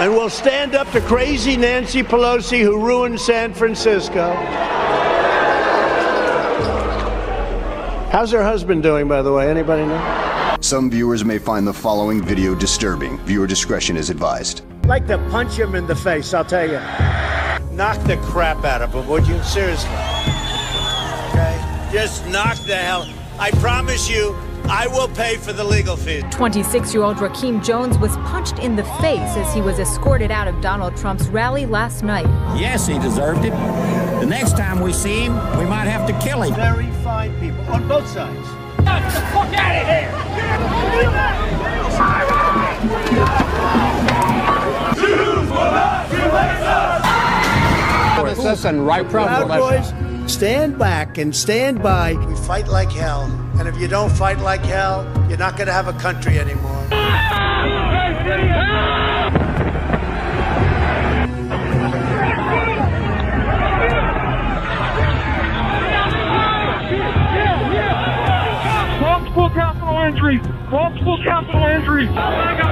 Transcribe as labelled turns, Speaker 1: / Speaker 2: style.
Speaker 1: And we'll stand up to crazy Nancy Pelosi who ruined San Francisco. How's her husband doing, by the way? Anybody know?
Speaker 2: Some viewers may find the following video disturbing. Viewer discretion is advised.
Speaker 1: I'd like to punch him in the face, I'll tell you. Knock the crap out of him, would you? Seriously. Okay? Just knock the hell. I promise you, I will pay for the legal fees.
Speaker 3: 26 year old Rakeem Jones was punched in the face as he was escorted out of Donald Trump's rally last night.
Speaker 4: Yes, he deserved it. The next time we see him, we might have to kill him.
Speaker 1: Very fine people on both sides.
Speaker 5: Get the fuck out of here!
Speaker 6: and right
Speaker 1: Proud Boys, stand back and stand by. We fight like hell. And if you don't fight like hell, you're not going to have a country anymore.
Speaker 5: Multiple Capitol injuries! Multiple Capitol injuries! Oh